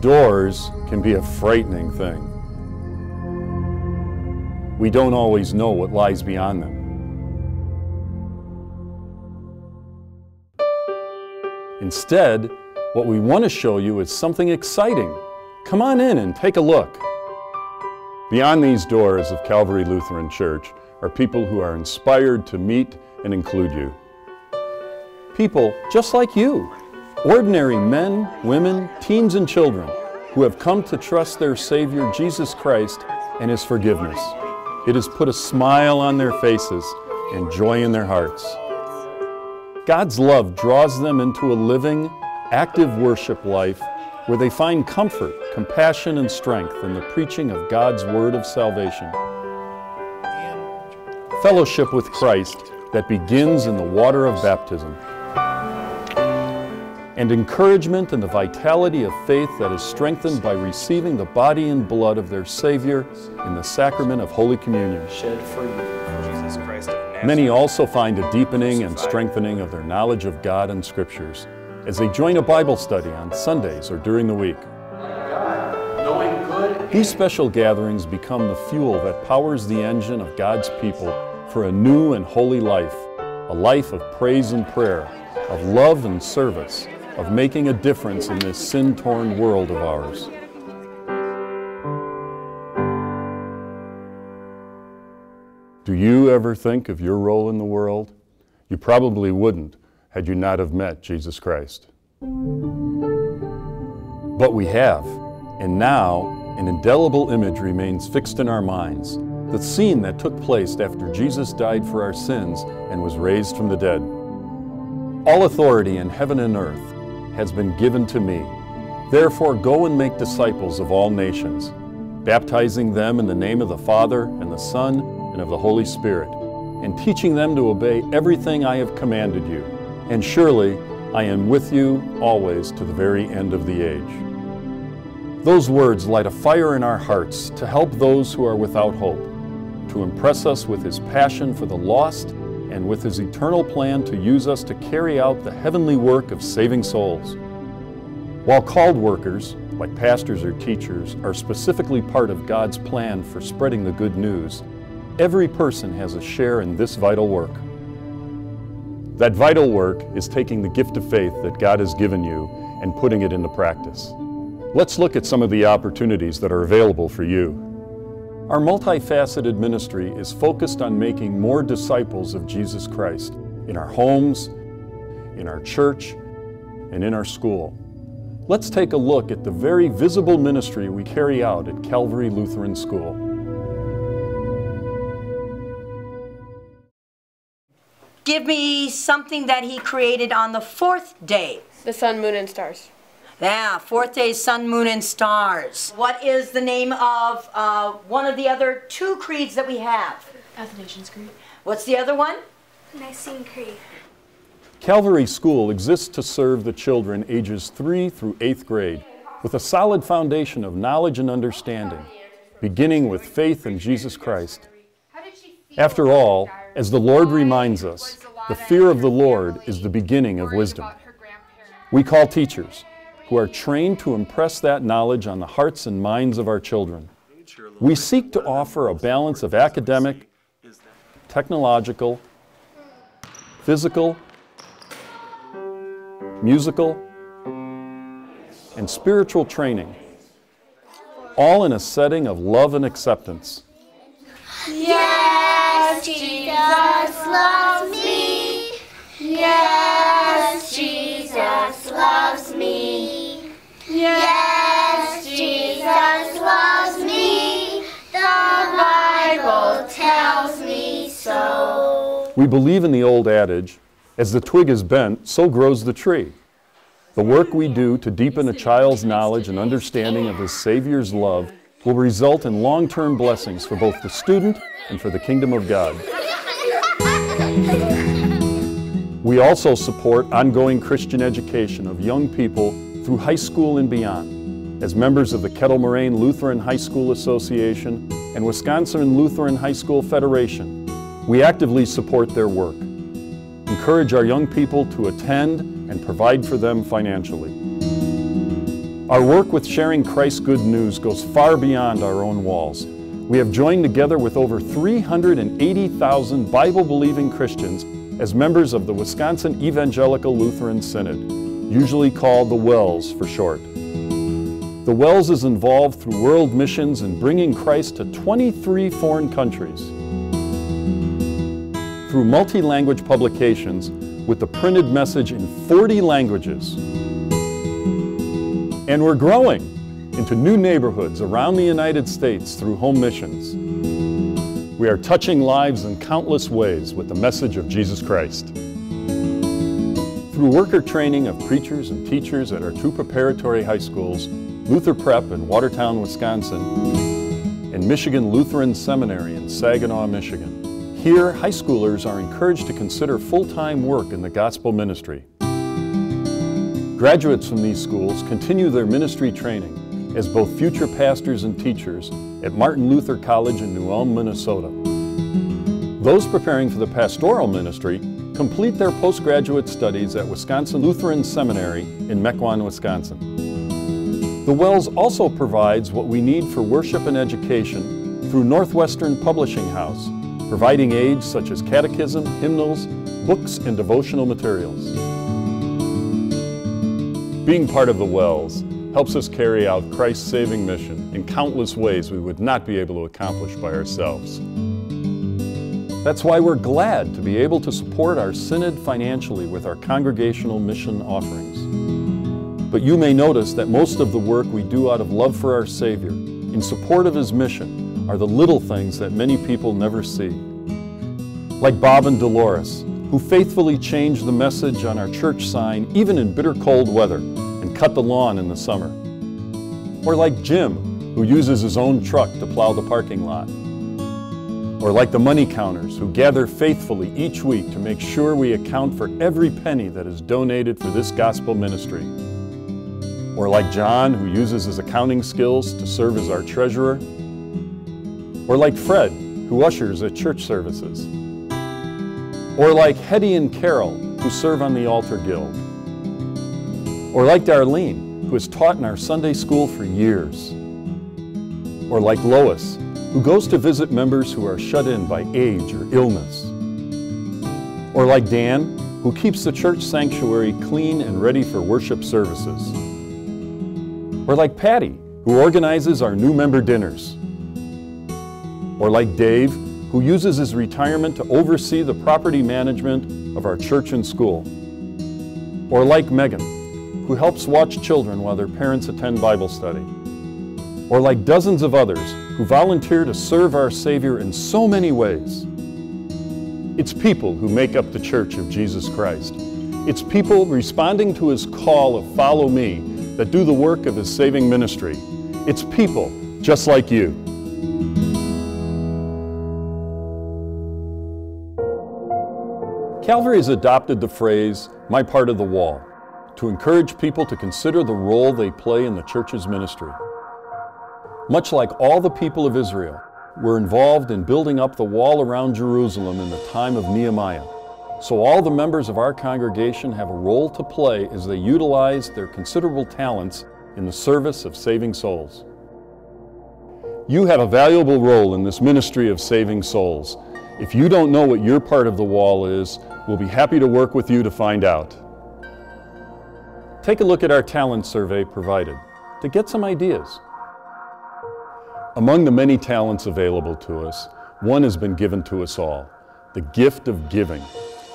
Doors can be a frightening thing. We don't always know what lies beyond them. Instead, what we want to show you is something exciting. Come on in and take a look. Beyond these doors of Calvary Lutheran Church are people who are inspired to meet and include you. People just like you, ordinary men, women, teens, and children who have come to trust their Savior Jesus Christ and His forgiveness. It has put a smile on their faces and joy in their hearts. God's love draws them into a living, active worship life where they find comfort, compassion, and strength in the preaching of God's word of salvation. Fellowship with Christ that begins in the water of baptism. And encouragement in the vitality of faith that is strengthened by receiving the body and blood of their Savior in the sacrament of Holy Communion. shed for you, Jesus Christ. Many also find a deepening and strengthening of their knowledge of God and Scriptures as they join a Bible study on Sundays or during the week. These special gatherings become the fuel that powers the engine of God's people for a new and holy life, a life of praise and prayer, of love and service, of making a difference in this sin torn world of ours. Do you ever think of your role in the world? You probably wouldn't had you not have met Jesus Christ. But we have, and now an indelible image remains fixed in our minds the scene that took place after Jesus died for our sins and was raised from the dead. All authority in heaven and earth has been given to me. Therefore, go and make disciples of all nations, baptizing them in the name of the Father, and the Son, and of the Holy Spirit, and teaching them to obey everything I have commanded you. And surely I am with you always to the very end of the age. Those words light a fire in our hearts to help those who are without hope, to impress us with His passion for the lost, and with His eternal plan to use us to carry out the heavenly work of saving souls. While called workers, like pastors or teachers, are specifically part of God's plan for spreading the good news, every person has a share in this vital work. That vital work is taking the gift of faith that God has given you and putting it into practice. Let's look at some of the opportunities that are available for you. Our multifaceted ministry is focused on making more disciples of Jesus Christ in our homes, in our church, and in our school. Let's take a look at the very visible ministry we carry out at Calvary Lutheran School. Give me something that he created on the fourth day. The sun, moon, and stars. Yeah, fourth day, sun, moon, and stars. What is the name of uh, one of the other two creeds that we have? Athanasian's Creed. What's the other one? Nicene Creed. Calvary School exists to serve the children ages 3 through 8th grade with a solid foundation of knowledge and understanding, beginning with faith in Jesus Christ. After all, as the Lord reminds us, the fear of the Lord is the beginning of wisdom. We call teachers who are trained to impress that knowledge on the hearts and minds of our children. We seek to offer a balance of academic, technological, physical, musical, and spiritual training, all in a setting of love and acceptance. Yes, Jesus loves me. Yes, believe in the old adage as the twig is bent, so grows the tree. The work we do to deepen a child's knowledge and understanding of his Savior's love will result in long term blessings for both the student and for the kingdom of God. We also support ongoing Christian education of young people through high school and beyond. As members of the Kettle Moraine Lutheran High School Association and Wisconsin Lutheran High School Federation, we actively support their work. Encourage our young people to attend and provide for them financially. Our work with sharing Christ's good news goes far beyond our own walls. We have joined together with over 380,000 Bible believing Christians as members of the Wisconsin Evangelical Lutheran Synod, usually called the WELS for short. The WELS is involved through world missions in bringing Christ to 23 foreign countries. Through multi-language publications with the printed message in 40 languages. And we're growing into new neighborhoods around the United States through home missions. We are touching lives in countless ways with the message of Jesus Christ. Through worker training of preachers and teachers at our two preparatory high schools, Luther Prep in Watertown, Wisconsin, and Michigan Lutheran Seminary in Saginaw, Michigan. Here, high schoolers are encouraged to consider full-time work in the gospel ministry. Graduates from these schools continue their ministry training as both future pastors and teachers at Martin Luther College in New Ulm, Minnesota. Those preparing for the pastoral ministry complete their postgraduate studies at Wisconsin Lutheran Seminary in Mequon, Wisconsin. The WELS also provides what we need for worship and education through Northwestern Publishing House, providing aids such as catechism, hymnals, books, and devotional materials. Being part of the WELS helps us carry out Christ's saving mission in countless ways we would not be able to accomplish by ourselves. That's why we're glad to be able to support our Synod financially with our congregational mission offerings. But you may notice that most of the work we do out of love for our Savior, in support of His mission, are the little things that many people never see. Like Bob and Dolores, who faithfully changed the message on our church sign even in bitter cold weather and cut the lawn in the summer. Or like Jim, who uses his own truck to plow the parking lot. Or like the money counters who gather faithfully each week to make sure we account for every penny that is donated for this gospel ministry. Or like John, who uses his accounting skills to serve as our treasurer. Or like Fred, who ushers at church services. Or like Hetty and Carol, who serve on the Altar Guild. Or like Darlene, who has taught in our Sunday school for years. Or like Lois, who goes to visit members who are shut in by age or illness. Or like Dan, who keeps the church sanctuary clean and ready for worship services. Or like Patty, who organizes our new member dinners. Or like Dave, who uses his retirement to oversee the property management of our church and school. Or like Megan, who helps watch children while their parents attend Bible study. Or like dozens of others who volunteer to serve our Savior in so many ways. It's people who make up the Church of Jesus Christ. It's people responding to His call of follow me that do the work of His saving ministry. It's people just like you. Calvary has adopted the phrase, my part of the wall, to encourage people to consider the role they play in the church's ministry. Much like all the people of Israel, were involved in building up the wall around Jerusalem in the time of Nehemiah. So all the members of our congregation have a role to play as they utilize their considerable talents in the service of saving souls. You have a valuable role in this ministry of saving souls. If you don't know what your part of the wall is, we'll be happy to work with you to find out. Take a look at our talent survey provided to get some ideas. Among the many talents available to us, one has been given to us all, the gift of giving.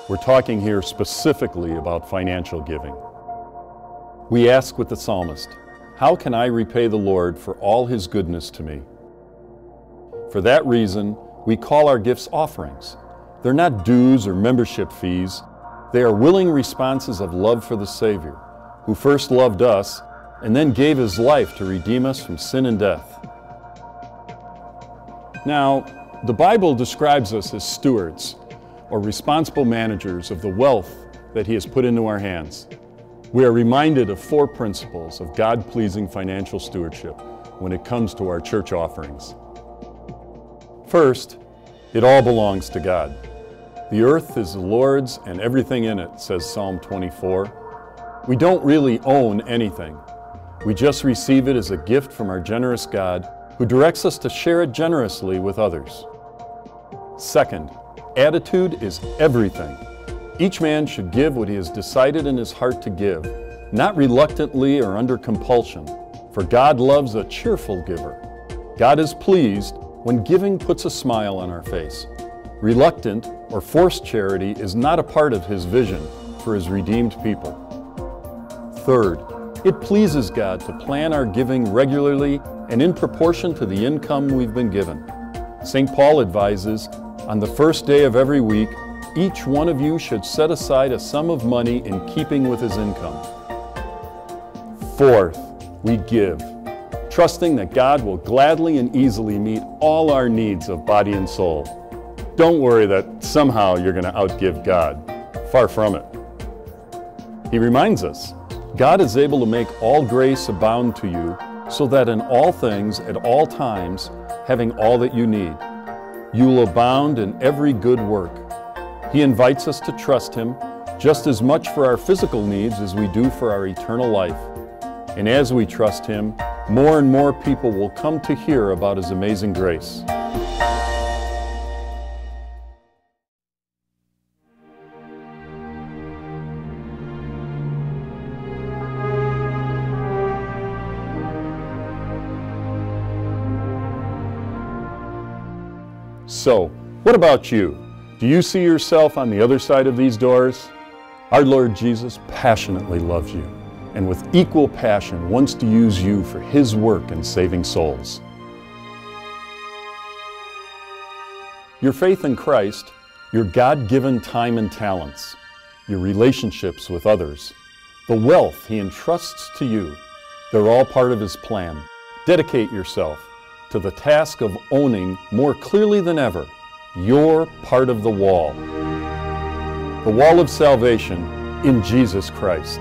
We're talking here specifically about financial giving. We ask with the psalmist, how can I repay the Lord for all his goodness to me? For that reason, we call our gifts offerings. They're not dues or membership fees. They are willing responses of love for the Savior, who first loved us and then gave his life to redeem us from sin and death. Now, the Bible describes us as stewards or responsible managers of the wealth that He has put into our hands. We are reminded of four principles of God pleasing financial stewardship when it comes to our church offerings. First, it all belongs to God. The earth is the Lord's and everything in it, says Psalm 24. We don't really own anything. We just receive it as a gift from our generous God who directs us to share it generously with others. Second, attitude is everything. Each man should give what he has decided in his heart to give, not reluctantly or under compulsion, for God loves a cheerful giver. God is pleased when giving puts a smile on our face. Reluctant or forced charity is not a part of His vision for His redeemed people. Third, it pleases God to plan our giving regularly and in proportion to the income we've been given. St. Paul advises on the first day of every week, each one of you should set aside a sum of money in keeping with his income. Fourth, we give, trusting that God will gladly and easily meet all our needs of body and soul. Don't worry that somehow you're going to outgive God. Far from it. He reminds us God is able to make all grace abound to you, so that in all things, at all times, having all that you need, you will abound in every good work. He invites us to trust Him just as much for our physical needs as we do for our eternal life. And as we trust Him, more and more people will come to hear about His amazing grace. So, what about you? Do you see yourself on the other side of these doors? Our Lord Jesus passionately loves you and with equal passion wants to use you for His work in saving souls. Your faith in Christ, your God given time and talents, your relationships with others, the wealth He entrusts to you, they're all part of His plan. Dedicate yourself to the task of owning more clearly than ever your part of the wall. The wall of salvation in Jesus Christ.